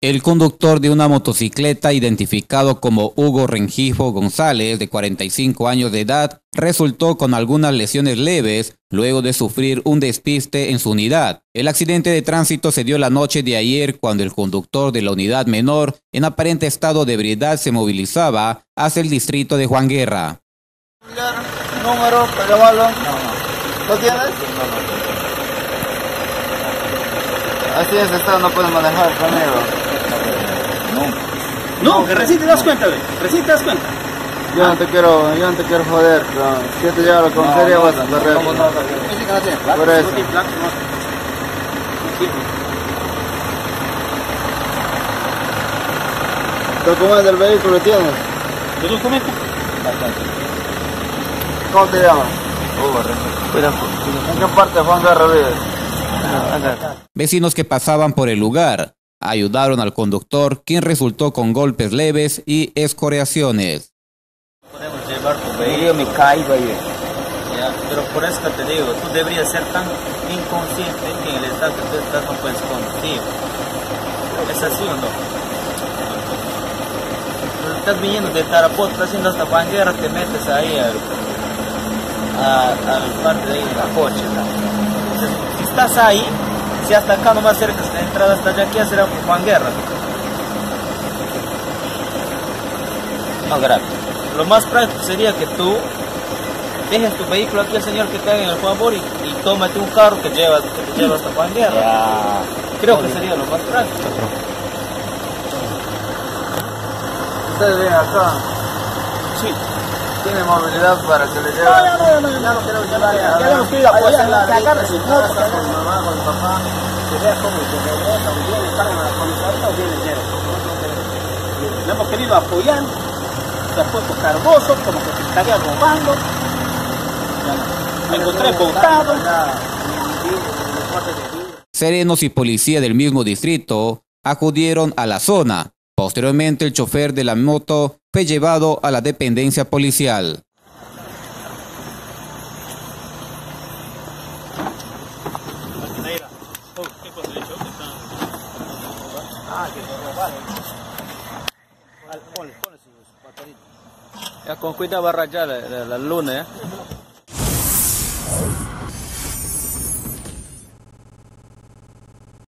el conductor de una motocicleta identificado como Hugo Rengifo González, de 45 años de edad, resultó con algunas lesiones leves luego de sufrir un despiste en su unidad. El accidente de tránsito se dio la noche de ayer cuando el conductor de la unidad menor, en aparente estado de ebriedad, se movilizaba hacia el distrito de Juan Guerra. Número, ¿Lo tienes? Así es, estado no puede manejar conmigo. No, que recién te das cuenta, güey. Recién te das cuenta. Yo no te quiero, yo no te quiero joder, pero si yo te llevo a la comisaría no, vas a correr. Por eso. ¿Documento del vehículo tienes? ¿Qué documento? ¿Cómo te llamas? ¿En qué parte de Juan Garra vives? Vecinos que pasaban por el lugar ayudaron al conductor, quien resultó con golpes leves y escoreaciones. Podemos llevar tu vehículo, me caigo ahí. Pero por eso que te digo, tú deberías ser tan inconsciente que en el estado que tú estás no puedes conducir. ¿Es así o no? Estás viniendo de Tarapoto, estás haciendo hasta banguera, te metes ahí al, al parte de ahí la coche. si estás ahí, si hasta acá no más cerca, la entrada hasta allá, aquí será Juan Guerra. No, gracias. Lo más práctico sería que tú dejes tu vehículo aquí al señor que está en el Juan Bori y, tómate un carro que, lleva, que te lleva hasta Juan Guerra. Creo que sería lo más práctico. Ustedes ven acá. Sí tiene movilidad para que le lleve. No, no, no, no, ya no quiero llevar ya. Ya no estoy apoyando, sacar su. Con mi mamá, con mi papá. Que vea cómo se regresa, o viene, pagan a la comisaría o viene cero. Le hemos querido apoyar, se ha puesto cargoso, como que se estaría robando. Me encontré botado. Serenos y policía del mismo distrito acudieron a la zona. Posteriormente, el chofer de la moto fue llevado a la dependencia policial. Con cuidado va a rayar la, la, la luna, ¿eh?